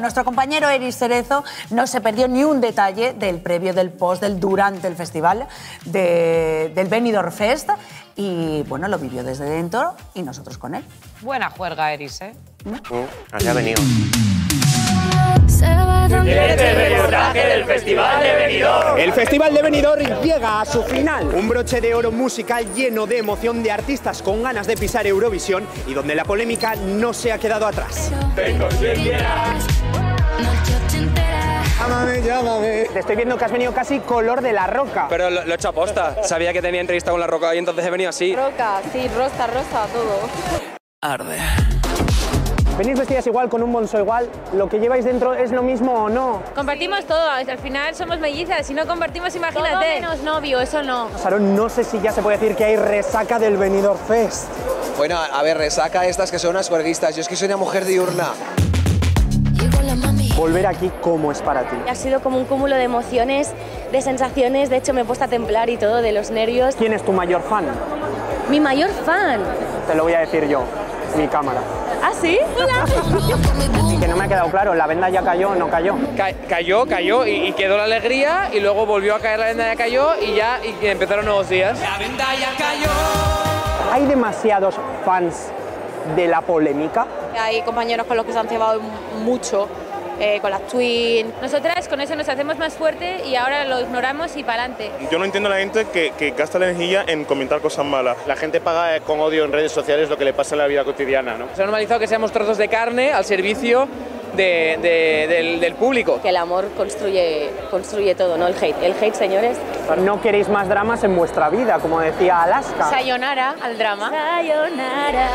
Nuestro compañero Eris Cerezo no se perdió ni un detalle del previo, del post, del durante el festival de- del Benidorm Fest y bueno, lo vivió desde dentro y nosotros con él. Buena juerga, Eris, ¿eh? Así ha venido. del Festival de Benidorm. El Festival de Benidorm llega a su final. Un broche de oro musical lleno de emoción de artistas con ganas de pisar Eurovisión y donde la polémica no se ha quedado atrás. Llámame, Te estoy viendo que has venido casi color de la roca. Pero lo, lo he hecho aposta. Sabía que tenía entrevista con La Roca y entonces he venido así. Roca, sí, rosa, rosa, todo. Venís vestidas igual, con un bolso igual. ¿Lo que lleváis dentro es lo mismo o no? Compartimos todo, al final somos mellizas, si no compartimos, imagínate. Todo menos novio, eso no. Sharon, no sé si ya se puede decir que hay resaca del Benidorm Fest. Bueno, a ver, resaca estas que son unas juerguistas. Yo es que soy una mujer diurna. Volver aquí, ¿cómo es para ti? Ha sido como un cúmulo de emociones, de sensaciones, de hecho me he puesto a templar y todo de los nervios. ¿Quién es tu mayor fan? Mi mayor fan. Te lo voy a decir yo, mi cámara. ¿Ah, sí? Hola. Que no me ha quedado claro, ¿la venda ya cayó o no cayó? Ca- cayó, cayó y, y quedó la alegría y luego volvió a caer la venda, ya cayó y ya y empezaron nuevos días. ¿Hay demasiados fans de la polémica? Hay compañeros con los que se han cebado mucho, eh, con las twins. Nosotras con eso nos hacemos más fuerte y ahora lo ignoramos y para adelante. Yo no entiendo a la gente que, que gasta la energía en comentar cosas malas. La gente paga con odio en redes sociales lo que le pasa en la vida cotidiana, ¿no? Se ha normalizado que seamos trozos de carne al servicio de- de- del, del público. Que el amor construye, construye todo, ¿no? El hate. El hate, señores. No queréis más dramas en vuestra vida, como decía Alaska. Sayonara al drama. Sayonara.